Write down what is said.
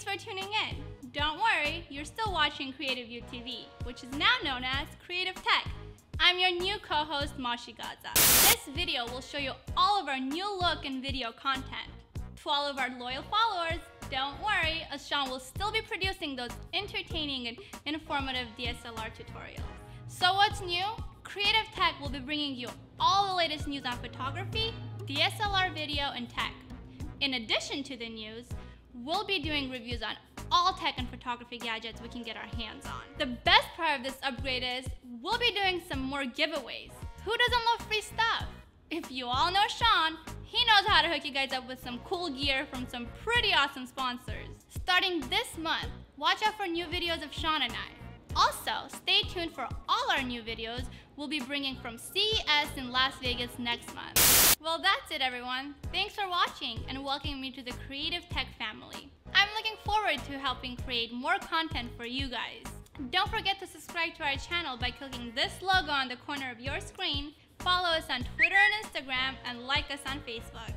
Thanks for tuning in. Don't worry, you're still watching Creative View TV, which is now known as KreativeTech. I'm your new co-host, Mashie Ghaza. This video will show you all of our new look and video content. To all of our loyal followers, don't worry, as Sean will still be producing those entertaining and informative DSLR tutorials. So what's new? KreativeTech will be bringing you all the latest news on photography, DSLR video, and tech. In addition to the news, we'll be doing reviews on all tech and photography gadgets we can get our hands on. The best part of this upgrade is we'll be doing some more giveaways. Who doesn't love free stuff? If you all know Sean, he knows how to hook you guys up with some cool gear from some pretty awesome sponsors. Starting this month, watch out for new videos of Sean and I. Also, stay tuned for all our new videos we'll be bringing from CES in Las Vegas next month. Well, that's it everyone. Thanks for watching and welcoming me to the KreativeTech family. I'm looking forward to helping create more content for you guys. Don't forget to subscribe to our channel by clicking this logo on the corner of your screen, follow us on Twitter and Instagram, and like us on Facebook.